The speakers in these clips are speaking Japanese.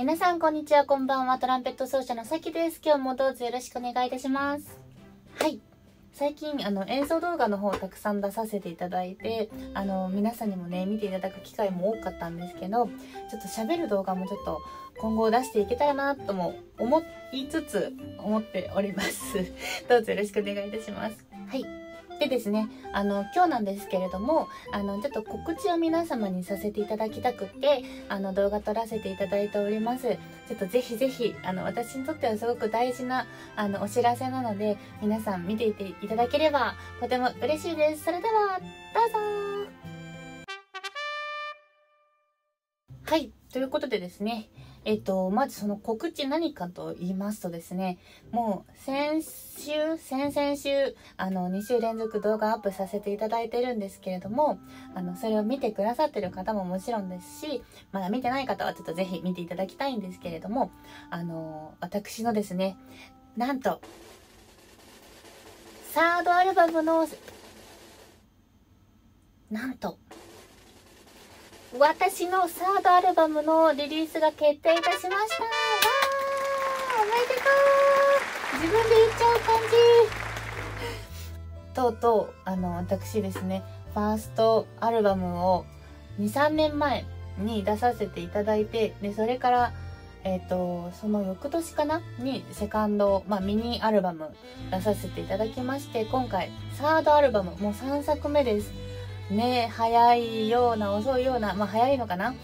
皆さんこんにちはこんばんは。トランペット奏者のさきです。今日もどうぞよろしくお願いいたします。はい。最近あの演奏動画の方をたくさん出させていただいてあの皆さんにもね見ていただく機会も多かったんですけどちょっと喋る動画もちょっと今後出していけたらなとも思いつつ思っております。どうぞよろしくお願いいたします。はいでですね、あの、今日なんですけれども、あの、ちょっと告知を皆様にさせていただきたくて、あの、動画撮らせていただいております。ちょっとぜひぜひ、あの、私にとってはすごく大事な、あの、お知らせなので、皆さん見ていていただければ、とても嬉しいです。それでは、どうぞはい、ということでですね、えっと、まずその告知何かと言いますとですね、もう先週、先々週、あの、2週連続動画アップさせていただいてるんですけれども、あの、それを見てくださってる方ももちろんですし、まだ見てない方はちょっとぜひ見ていただきたいんですけれども、あの、私のですね、なんと、サードアルバムの、なんと、私のサードアルバムのリリースが決定いたしました。わーおめでとう。自分で言っちゃう感じ。とうとう、あの、私ですね、ファーストアルバムを2、3年前に出させていただいて、で、それから、えっ、ー、と、その翌年かな？にセカンド、まあミニアルバム出させていただきまして、今回サードアルバム、もう3作目です。ね、早いような遅いような、まあ早いのかな？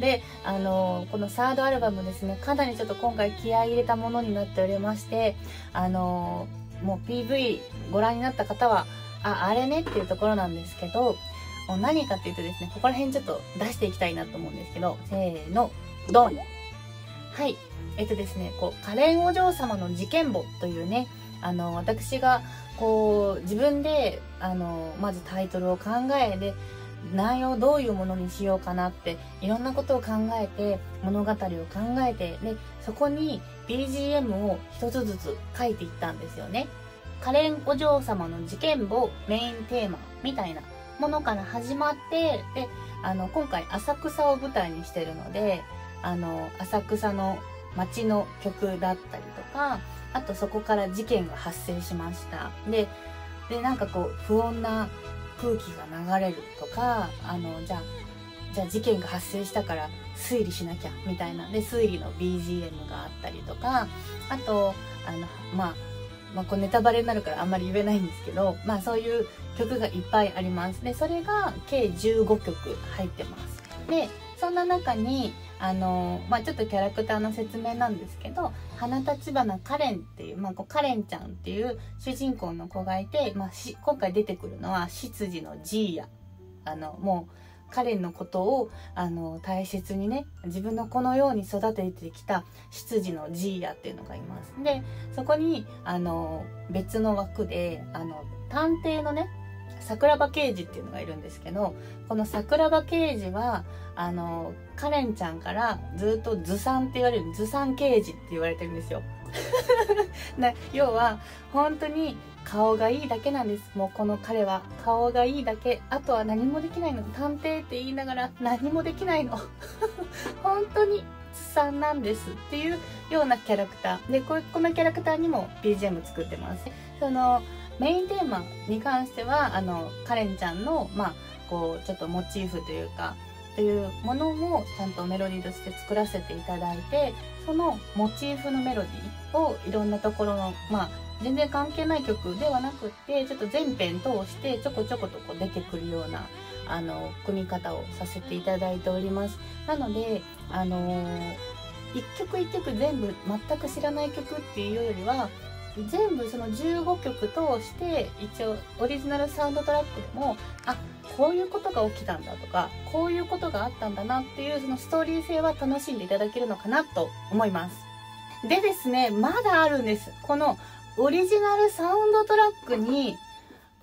で、あの、このサードアルバムですね、かなりちょっと今回気合い入れたものになっておりまして、あの、もう PV ご覧になった方は、あ、あれねっていうところなんですけど、何かっていうとですね、ここら辺ちょっと出していきたいなと思うんですけど、せーの、ドンはい。えっとですね、こう、カレンお嬢様の事件簿というね、あの、私がこう自分であのまずタイトルを考えで内容どういうものにしようかなっていろんなことを考えて物語を考えてでそこに BGM を一つずつ書いていったんですよね。カレンお嬢様の事件簿メインテーマみたいなものから始まってであの今回浅草を舞台にしてるのであの浅草の街の曲だったりとかあとそこから事件が発生しましたででなんかこう不穏な空気が流れるとかあのじゃあじゃあ事件が発生したから推理しなきゃみたいなで推理の BGM があったりとかあとあのまあまあ、こうネタバレになるからあんまり言えないんですけど、まあそういう曲がいっぱいあります。で、それが計15曲入ってます。で、そんな中に、あのまあ、ちょっとキャラクターの説明なんですけど花立花カレンっていう、まあ、こうカレンちゃんっていう主人公の子がいて、まあ、今回出てくるのは執事のジーヤ。あのもうカレンのことをあの大切にね自分の子のように育ててきた執事のジーヤっていうのがいます。でそこにあの別の枠であの探偵のね桜庭刑事っていうのがいるんですけどこの桜庭刑事はあのカレンちゃんからずっとずさんって言われるずさん刑事って言われてるんですよ。要は本当に顔がいいだけなんです。もうこの彼は顔がいいだけ。あとは何もできないの。探偵って言いながら何もできないの。本当にずさんなんです。っていうようなキャラクター。でこのキャラクターにも BGM 作ってます。そのメインテーマに関してはあのカレンちゃんのまあこうちょっとモチーフというかというものもちゃんとメロディーとして作らせていただいてそのモチーフのメロディーをいろんなところのまあ全然関係ない曲ではなくってちょっと全編通してちょこちょことこう出てくるようなあの組み方をさせていただいております。なのであのー、一曲一曲全部全く知らない曲っていうよりは全部その15曲通して一応オリジナルサウンドトラックでもあこういうことが起きたんだとかこういうことがあったんだなっていうそのストーリー性は楽しんでいただけるのかなと思います。でですねまだあるんです。このオリジナルサウンドトラックに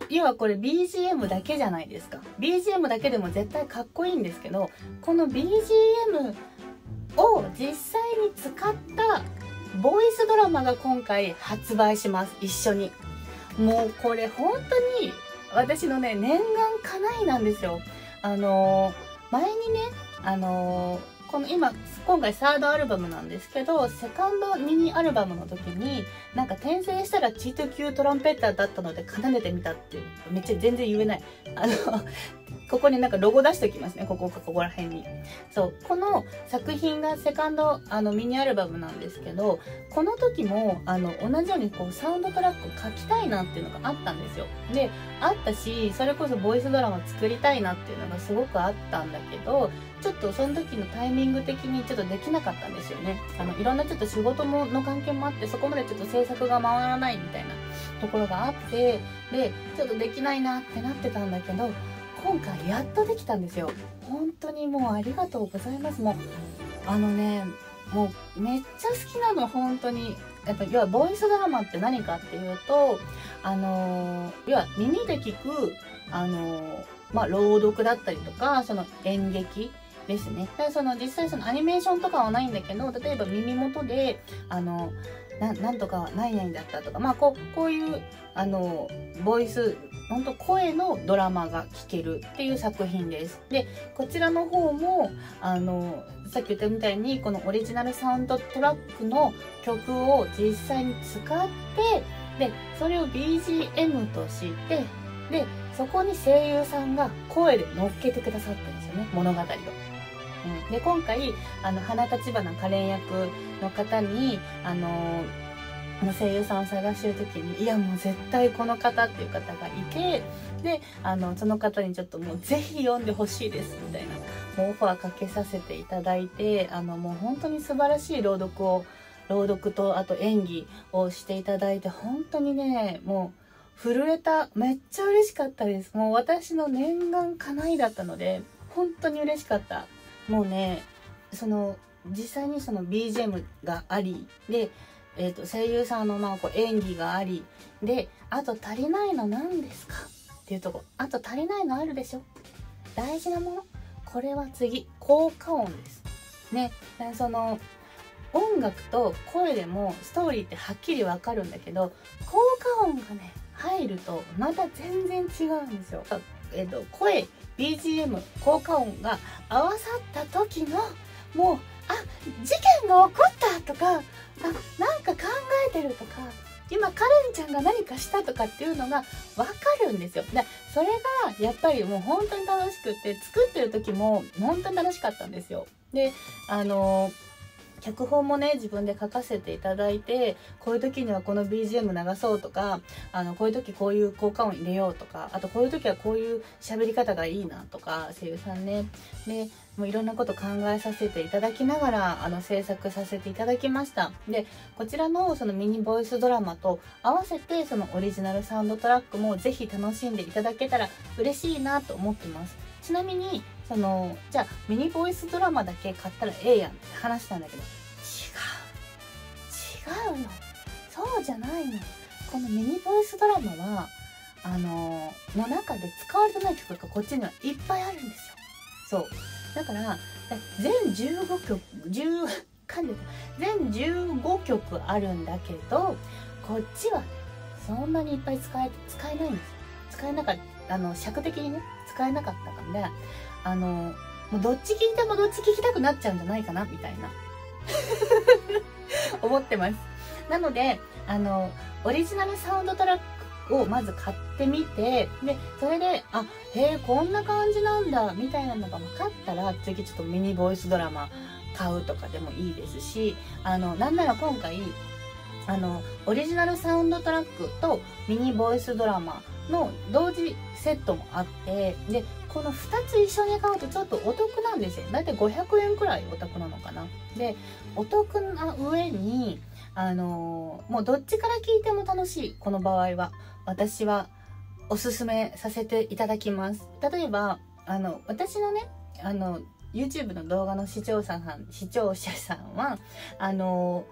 要はこれ BGM だけじゃないですか。BGM だけでも絶対かっこいいんですけどこの BGM を実際に使ったボイスドラマが今回発売します。一緒に。もうこれ本当に私のね念願かないなんですよ。あの前にねあのこの今今回サードアルバムなんですけどセカンドミニアルバムの時になんか転生したらチート級トランペッターだったので奏でてみたってめっちゃ全然言えない。あのここになんかロゴ出しておきますね。ここここら辺に。そう。この作品がセカンドあのミニアルバムなんですけどこの時もあの同じようにこうサウンドトラックを書きたいなっていうのがあったんですよ。であったしそれこそボイスドラマ作りたいなっていうのがすごくあったんだけどちょっとその時のタイミング的にちょっとできなかったんですよね。あのいろんなちょっと仕事もの関係もあってそこまでちょっと制作が回らないみたいなところがあってでちょっとできないなってなってたんだけど今回やっとできたんですよ。本当にもうありがとうございます。もうあのねもうめっちゃ好きなの本当に。やっぱ要はボイスドラマって何かっていうとあの要は耳で聞くあのまあ朗読だったりとかその演劇ですね。でその実際そのアニメーションとかはないんだけど例えば耳元であのななんとかはないないんだったとかまあこうこういうあのボイス本当声のドラマが聴けるっていう作品です。でこちらの方もあのさっき言ったみたいにこのオリジナルサウンドトラックの曲を実際に使ってでそれを BGM としてでそこに声優さんが声で乗っけてくださったんですよね物語を。うん、で今回あの花立花カレン役の方にあのの声優さんを探してる時にいやもう絶対この方っていう方がいてであのその方にちょっともうぜひ読んでほしいですみたいなもうオファーかけさせていただいてあのもう本当に素晴らしい朗読を朗読とあと演技をしていただいて本当にねもう震えためっちゃ嬉しかったです。もう私の念願叶いだったので本当に嬉しかった。もうねその実際にその BGM がありで、えー、と声優さんのまあこう演技がありであと足りないの何ですか？っていうとこ。あと足りないのあるでしょ？大事なもの？これは次効果音です。ね。その音楽と声でもストーリーってはっきりわかるんだけど効果音がね入るとまた全然違うんですよ。えっと、声 BGM 効果音が合わさった時のもうあ事件が起こったとかあなんか考えてるとか今カレンちゃんが何かしたとかっていうのが分かるんですよ。でそれがやっぱりもう本当に楽しくって作ってる時も本当に楽しかったんですよ。であの脚本もね自分で書かせていただいてこういう時にはこの BGM 流そうとかあのこういう時こういう効果音入れようとかあとこういう時はこういう喋り方がいいなとか声優さんねでもういろんなこと考えさせていただきながらあの制作させていただきました。でこちらのそのミニボイスドラマと合わせてそのオリジナルサウンドトラックもぜひ楽しんでいただけたら嬉しいなと思ってます。ちなみにそのじゃあミニボイスドラマだけ買ったらええやんって話したんだけど違う違うの。そうじゃないの。このミニボイスドラマはあのの中で使われてない曲がこっちにはいっぱいあるんですよ。そう。だから全15曲10噛 んで全15曲あるんだけどこっちはそんなにいっぱい使え使えないんです使えなかったあの尺的にね使えなかったからねあの、もうどっち聞いてもどっち聞きたくなっちゃうんじゃないかな、みたいな。思ってます。なので、あの、オリジナルサウンドトラックをまず買ってみて、で、それで、あ、へえ、こんな感じなんだ、みたいなのが分かったら、次ちょっとミニボイスドラマ買うとかでもいいですし、あの、なんなら今回、あの、オリジナルサウンドトラックとミニボイスドラマの同時セットもあって、で、この2つ一緒に買うとちょっとお得なんですよ。だいたい500円くらいお得なのかな。で、お得な上に、あの、もうどっちから聞いても楽しい、この場合は。私はおすすめさせていただきます。例えば、あの、私のね、あの、YouTube の動画の視聴者さん、視聴者さんは、あの、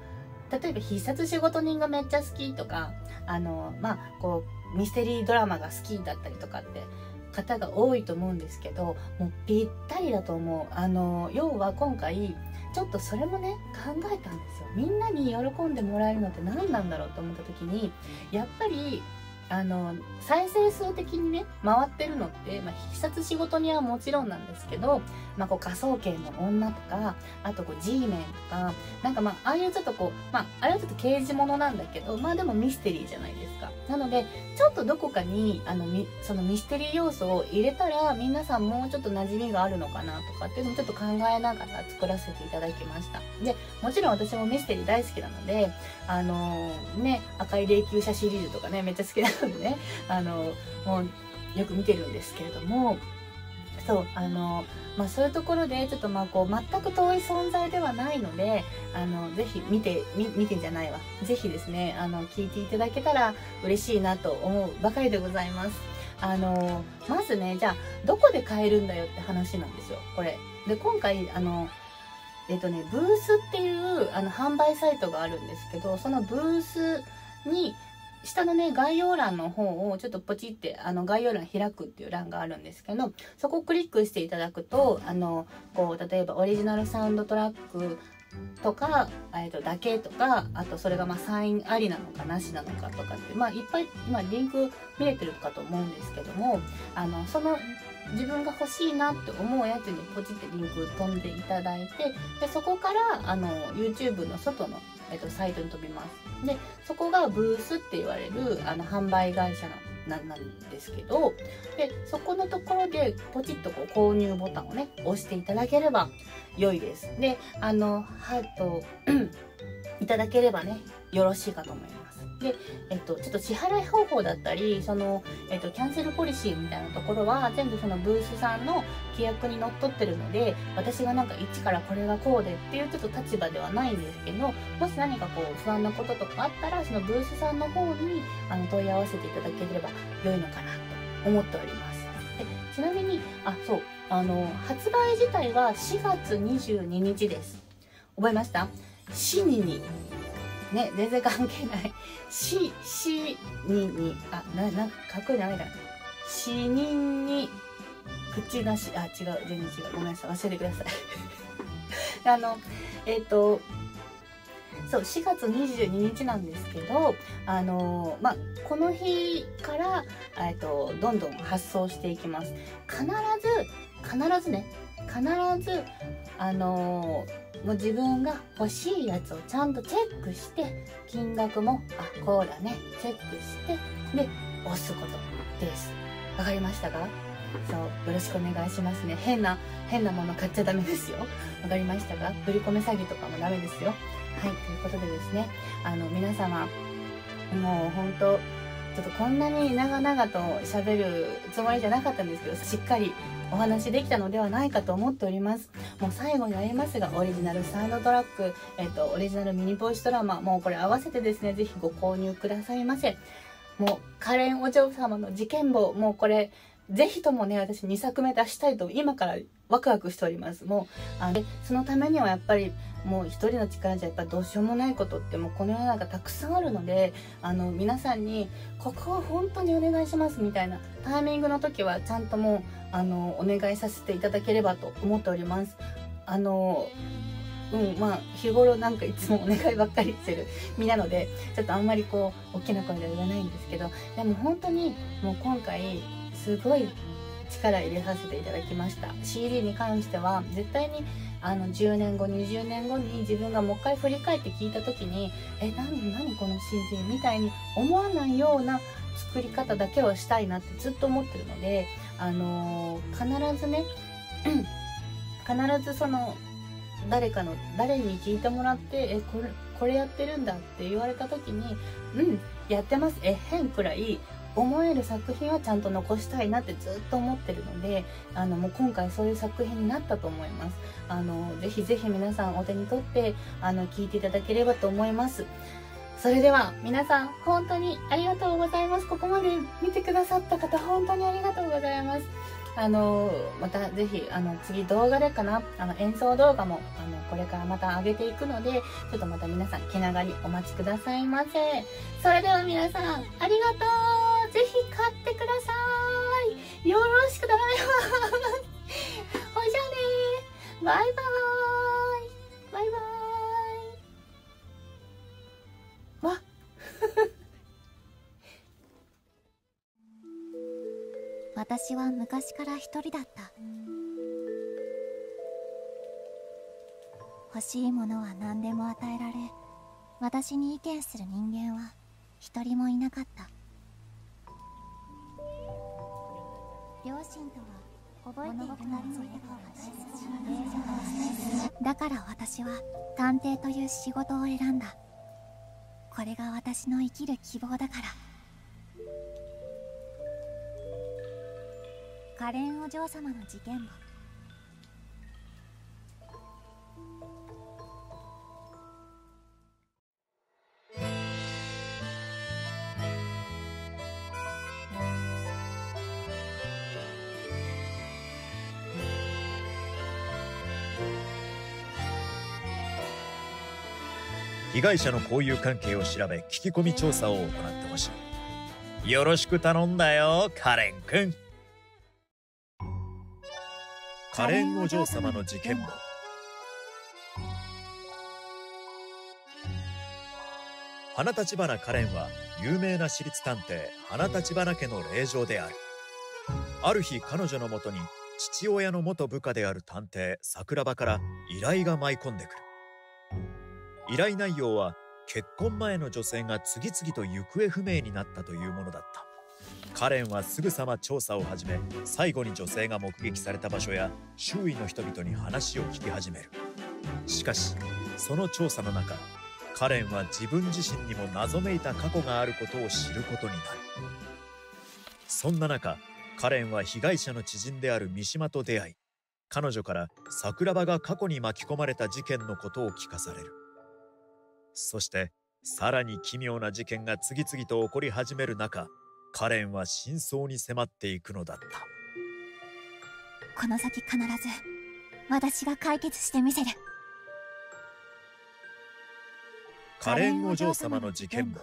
例えば必殺仕事人がめっちゃ好きとか、あの、まあ、こう、ミステリードラマが好きだったりとかって方が多いと思うんですけどもうぴったりだと思うあの要は今回ちょっとそれもね考えたんですよみんなに喜んでもらえるのって何なんだろうと思った時にやっぱりあの再生数的にね回ってるのって、まあ、必殺仕事にはもちろんなんですけど、まあ、こう科捜研の女とかあとこう G メンとかなんかまあああいうちょっとこうまああれはちょっと刑事物なんだけどまあでもミステリーじゃないですか。なのでちょっとどこかにあのみそのミステリー要素を入れたら皆さんもうちょっと馴染みがあるのかなとかっていうのもちょっと考えながら作らせていただきました。でもちろん私もミステリー大好きなのであのー、ね赤い霊柩車シリーズとかねめっちゃ好きなのでねあのもうよく見てるんですけれどもそうあのまあそういうところでちょっとまあこう全く遠い存在ではないのであのぜひ見て見てんじゃないわ。ぜひですねあの聞いていただけたら嬉しいなと思うばかりでございます。あのまずねじゃあどこで買えるんだよって話なんですよこれ。で今回あのえっとねブースっていうあの販売サイトがあるんですけどそのブースに下のね、概要欄の方をちょっとポチって、あの、概要欄開くっていう欄があるんですけど、そこをクリックしていただくと、あの、こう、例えばオリジナルサウンドトラックとか、えー、とだけとかあとそれがまあサインありなのかなしなのかとかってまあいっぱい今リンク見れてるかと思うんですけどもあのその自分が欲しいなって思うやつにポチってリンク飛んでいただいてでそこからあの YouTube の外のえっと、サイトに飛びます。で、そこがブースって言われるあの販売会社なんですけど、で、そこのところでポチッとこう購入ボタンをね、押していただければ良いです。で、あの、ハート、いただければね、よろしいかと思います。で、えっと、ちょっと支払い方法だったり、その、えっと、キャンセルポリシーみたいなところは、全部そのブースさんの規約にのっとってるので、私がなんか一からこれがこうでっていうちょっと立場ではないんですけど、もし何かこう不安なこととかあったら、そのブースさんの方にあの問い合わせていただければ良いのかなと思っております。でちなみに、あ、そう、あの、発売自体は4月22日です。覚えました？死ににね全然関係ない。ししににあななかっこいい名前だ死人に口なしあ違う全然違う。ごめんなさい忘れてください。あのえっ、ー、とそう4月22日なんですけどあのまあこの日からえっとどんどん発送していきます。必ず必ずね必ずあのもう自分が欲しいやつをちゃんとチェックして金額もあこうだねチェックしてで押すことです。わかりましたか？そうよろしくお願いしますね。変な変なもの買っちゃダメですよ。わかりましたか？振り込め詐欺とかもダメですよ。はいということでですねあの皆様もう本当ちょっとこんなに長々と喋るつもりじゃなかったんですけどしっかりお話できたのではないかと思っております。もう最後になりますが、オリジナルサウンドトラック、えっ、と、オリジナルミニボイスドラマ、もうこれ合わせてですね、ぜひご購入くださいませ。もう、カレンお嬢様の事件簿、もうこれ、ぜひともね、私2作目出したいと今からワクワクしております。もう、あの、そのためにはやっぱり、もう一人の力じゃやっぱどうしようもないことってもうこの世の中たくさんあるので、あの、皆さんに、ここは本当にお願いしますみたいなタイミングの時はちゃんともう、あの、お願いさせていただければと思っております。あの、うん、まあ、日頃なんかいつもお願いばっかりしてる身なので、ちょっとあんまりこう、大きな声では言わないんですけど、でも本当にもう今回、すごい力入れさせていただきました。CD に関しては絶対にあの10年後20年後に自分がもう一回振り返って聞いた時にえ何何この CD みたいに思わないような作り方だけをしたいなってずっと思ってるのであのー、必ずね 必ずその誰かの誰に聞いてもらってえこれこれやってるんだって言われた時にうんやってます。えへんくらい思える作品はちゃんと残したいなってずっと思ってるのであのもう今回そういう作品になったと思います。あのぜひぜひ皆さんお手に取ってあの聞いていただければと思います。それでは皆さん本当にありがとうございます。ここまで見てくださった方本当にありがとうございます。あのまたぜひあの次動画でかな？あの演奏動画もあのこれからまた上げていくのでちょっとまた皆さん気長にお待ちくださいませ。それでは皆さんありがとう！ぜひ買ってください。よろしく頼みます。ほいじゃあね。バイバーイ。バイバーイ。わ。私は昔から一人だった。欲しいものは何でも与えられ私に意見する人間は一人もいなかった両親とは覚えているのについてだから私は探偵という仕事を選んだこれが私の生きる希望だからカレンお嬢様の事件も被害者の交友関係を調べ聞き込み調査を行ってほしいよろしく頼んだよカレン君。カレンお嬢様の事件簿。花立花カレンは有名な私立探偵花立花家の令嬢である。ある日彼女のもとに父親の元部下である探偵桜庭から依頼が舞い込んでくる。依頼内容は結婚前の女性が次々と行方不明になったというものだった。カレンはすぐさま調査を始め最後に女性が目撃された場所や周囲の人々に話を聞き始める。しかしその調査の中カレンは自分自身にも謎めいた過去があることを知ることになる。そんな中カレンは被害者の知人である三島と出会い彼女から桜庭が過去に巻き込まれた事件のことを聞かされる。そしてさらに奇妙な事件が次々と起こり始める中カレンは真相に迫っていくのだった。この先必ず私が解決してみせる。カレンお嬢様の事件簿